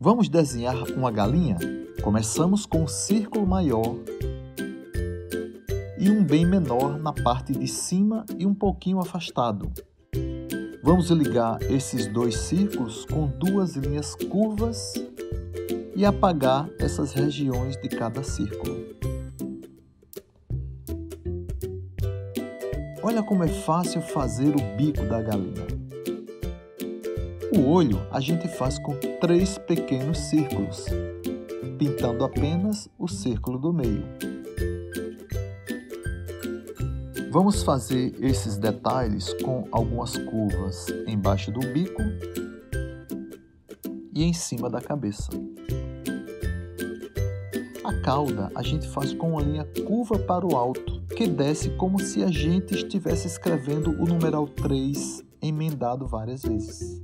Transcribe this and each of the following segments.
Vamos desenhar uma galinha? Começamos com um círculo maior e um bem menor na parte de cima e um pouquinho afastado. Vamos ligar esses dois círculos com duas linhas curvas e apagar essas regiões de cada círculo. Olha como é fácil fazer o bico da galinha. O olho a gente faz com três pequenos círculos, pintando apenas o círculo do meio. Vamos fazer esses detalhes com algumas curvas embaixo do bico e em cima da cabeça. A cauda a gente faz com uma linha curva para o alto, que desce como se a gente estivesse escrevendo o numeral 3 emendado várias vezes.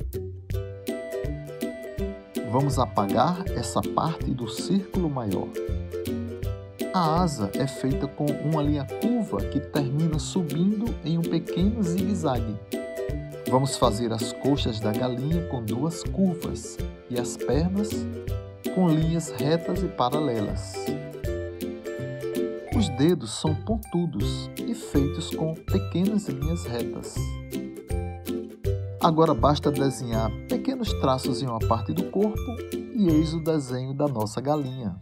Vamos apagar essa parte do círculo maior. A asa é feita com uma linha curva que termina subindo em um pequeno zigue-zague. Vamos fazer as coxas da galinha com duas curvas e as pernas com linhas retas e paralelas. Os dedos são pontudos e feitos com pequenas linhas retas. Agora basta desenhar pequenos traços em uma parte do corpo e eis o desenho da nossa galinha.